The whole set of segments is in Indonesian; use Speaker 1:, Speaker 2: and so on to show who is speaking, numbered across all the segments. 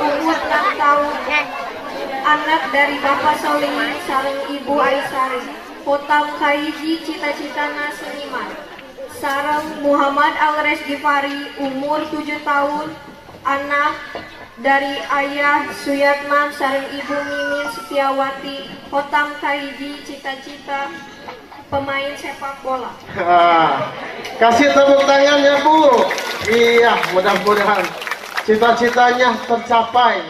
Speaker 1: Umur 6 tahun anak dari Bapak Solihin sareng Ibu Aisari Potam Kaiji cita-citana seniman sareng Muhammad Alres Gifari umur 7 tahun anak dari ayah Suyatman sareng Ibu Mimin Setiawati Potam Kaiji cita-cita pemain sepak bola
Speaker 2: Ah, kasih tepuk tangannya Bu. Iya, mudah-mudahan cita-citanya tercapai.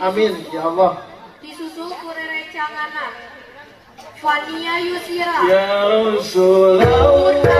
Speaker 2: Amin ya Allah.
Speaker 1: disusul kurere canganan Fania Yusira
Speaker 2: Ya Rasulullah.